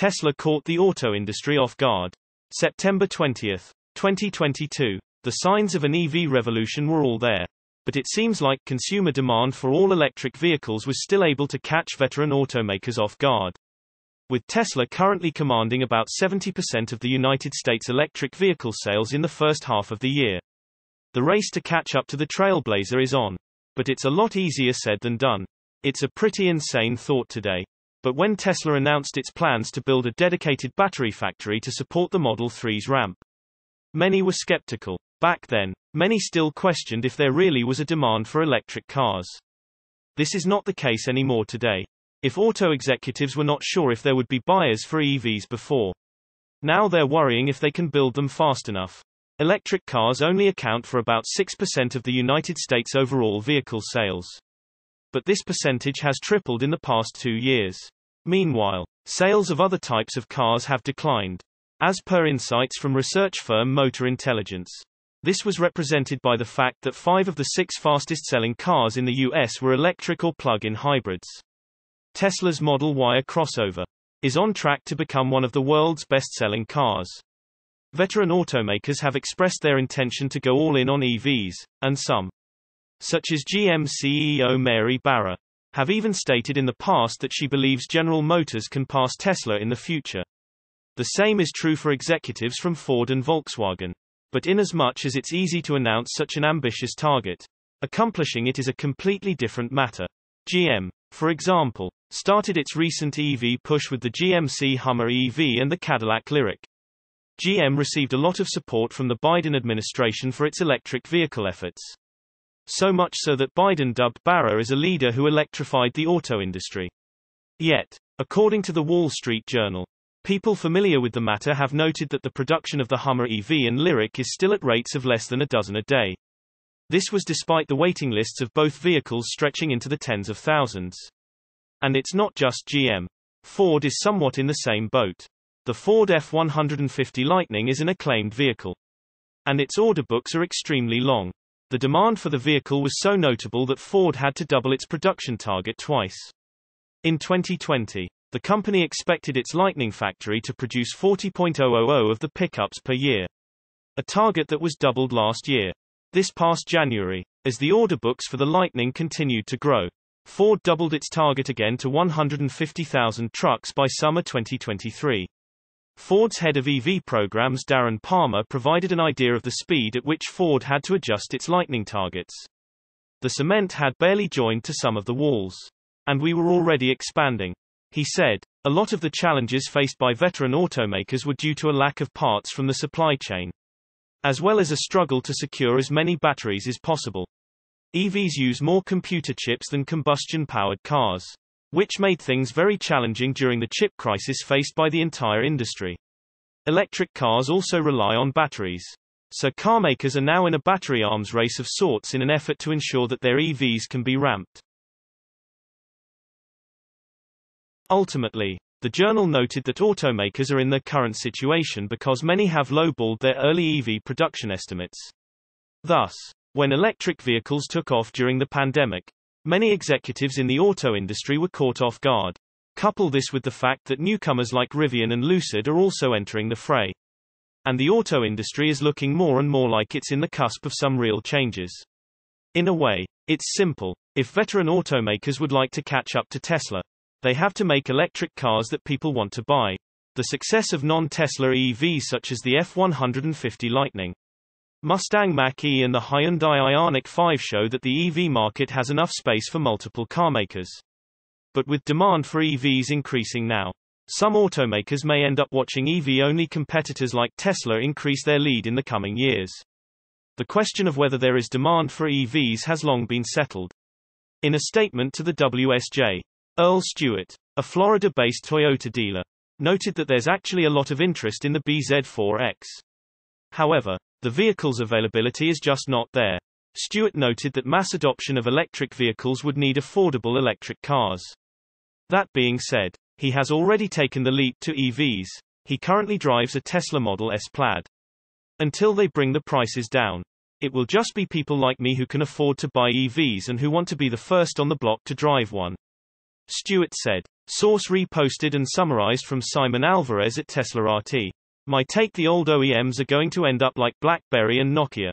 Tesla caught the auto industry off guard. September 20, 2022. The signs of an EV revolution were all there. But it seems like consumer demand for all electric vehicles was still able to catch veteran automakers off guard. With Tesla currently commanding about 70% of the United States electric vehicle sales in the first half of the year. The race to catch up to the Trailblazer is on. But it's a lot easier said than done. It's a pretty insane thought today. But when Tesla announced its plans to build a dedicated battery factory to support the Model 3's ramp, many were skeptical. Back then, many still questioned if there really was a demand for electric cars. This is not the case anymore today. If auto executives were not sure if there would be buyers for EVs before. Now they're worrying if they can build them fast enough. Electric cars only account for about 6% of the United States overall vehicle sales. But this percentage has tripled in the past two years. Meanwhile, sales of other types of cars have declined. As per insights from research firm Motor Intelligence. This was represented by the fact that five of the six fastest selling cars in the US were electric or plug-in hybrids. Tesla's Model Y crossover is on track to become one of the world's best-selling cars. Veteran automakers have expressed their intention to go all in on EVs, and some, such as GM CEO Mary Barra, have even stated in the past that she believes General Motors can pass Tesla in the future. The same is true for executives from Ford and Volkswagen. But inasmuch as it's easy to announce such an ambitious target, accomplishing it is a completely different matter. GM, for example, started its recent EV push with the GMC Hummer EV and the Cadillac Lyriq. GM received a lot of support from the Biden administration for its electric vehicle efforts. So much so that Biden dubbed Barra as a leader who electrified the auto industry. Yet, according to the Wall Street Journal, people familiar with the matter have noted that the production of the Hummer EV and Lyriq is still at rates of less than a dozen a day. This was despite the waiting lists of both vehicles stretching into the tens of thousands. And it's not just GM. Ford is somewhat in the same boat. The Ford F-150 Lightning is an acclaimed vehicle. And its order books are extremely long. The demand for the vehicle was so notable that Ford had to double its production target twice. In 2020, the company expected its Lightning factory to produce 40.000 of the pickups per year. A target that was doubled last year. This past January, as the order books for the Lightning continued to grow, Ford doubled its target again to 150,000 trucks by summer 2023. Ford's head of EV programs Darren Palmer provided an idea of the speed at which Ford had to adjust its lightning targets. The cement had barely joined to some of the walls. And we were already expanding. He said, a lot of the challenges faced by veteran automakers were due to a lack of parts from the supply chain. As well as a struggle to secure as many batteries as possible. EVs use more computer chips than combustion-powered cars which made things very challenging during the chip crisis faced by the entire industry. Electric cars also rely on batteries. So carmakers are now in a battery arms race of sorts in an effort to ensure that their EVs can be ramped. Ultimately, the journal noted that automakers are in their current situation because many have lowballed their early EV production estimates. Thus, when electric vehicles took off during the pandemic, Many executives in the auto industry were caught off guard. Couple this with the fact that newcomers like Rivian and Lucid are also entering the fray. And the auto industry is looking more and more like it's in the cusp of some real changes. In a way, it's simple. If veteran automakers would like to catch up to Tesla, they have to make electric cars that people want to buy. The success of non-Tesla EVs such as the F-150 Lightning Mustang Mach-E and the Hyundai Ioniq 5 show that the EV market has enough space for multiple carmakers. But with demand for EVs increasing now, some automakers may end up watching EV-only competitors like Tesla increase their lead in the coming years. The question of whether there is demand for EVs has long been settled. In a statement to the WSJ, Earl Stewart, a Florida-based Toyota dealer, noted that there's actually a lot of interest in the BZ4X. However, the vehicle's availability is just not there. Stewart noted that mass adoption of electric vehicles would need affordable electric cars. That being said, he has already taken the leap to EVs. He currently drives a Tesla Model S Plaid. Until they bring the prices down, it will just be people like me who can afford to buy EVs and who want to be the first on the block to drive one. Stewart said. Source reposted and summarized from Simon Alvarez at Teslarati. My take the old OEMs are going to end up like BlackBerry and Nokia.